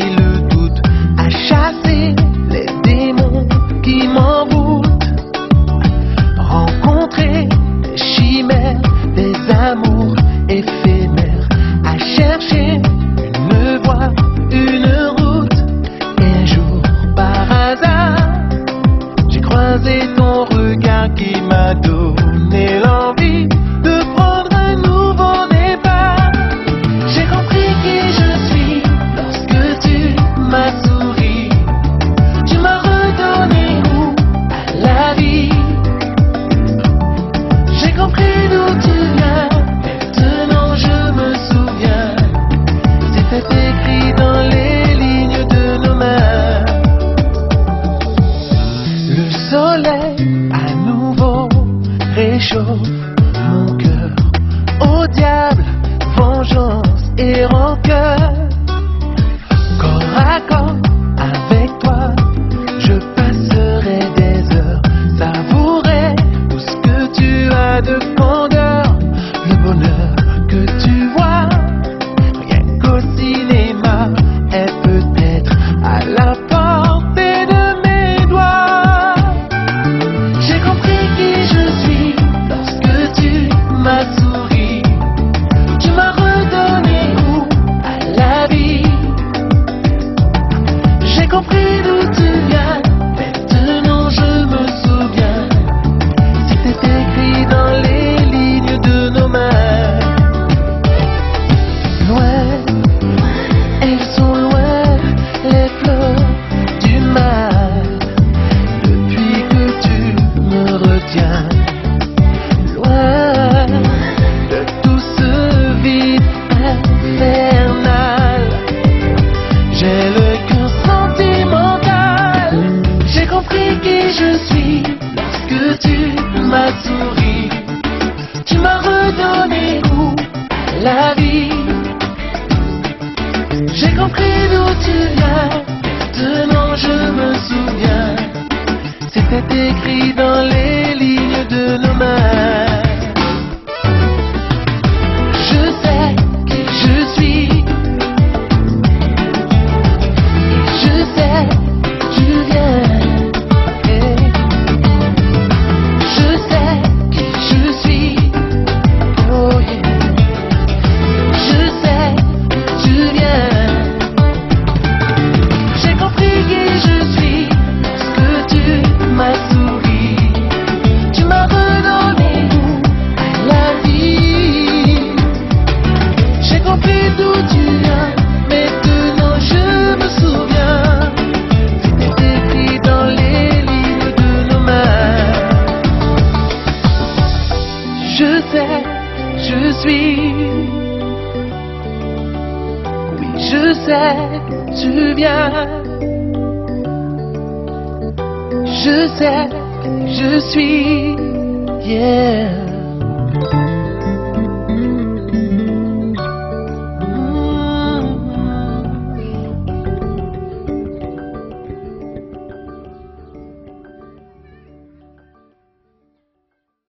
le doute à chasser. dire au cœur. Corps à corps avec toi, je passerai des heures, savourer tout ce que tu as de grandeur, le bonheur que tu vois. je suis, lorsque tu m'as souri, tu m'as redonné goût à la vie. J'ai compris d'où tu viens, maintenant je me souviens, c'était écrit dans les lignes de nos mains. Je sais, je suis. Oui, je sais, tu viens. Je sais, je suis. Yeah.